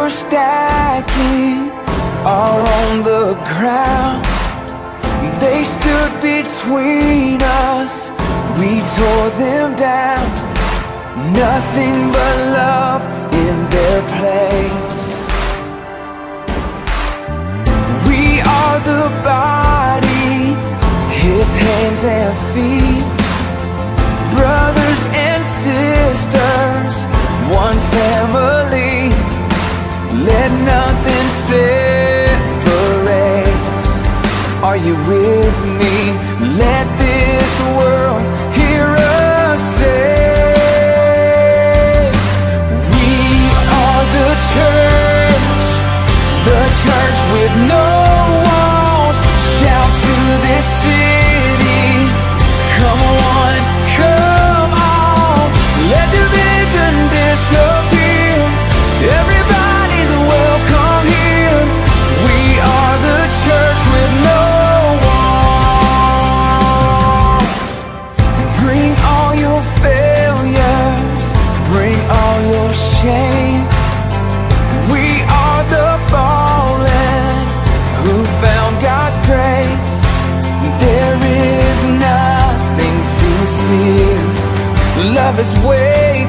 were stacking all on the ground. They stood between us, we tore them down. Nothing but love in their place. We are the body, Are you with me? Let your shame. We are the fallen who found God's grace. There is nothing to fear. Love is way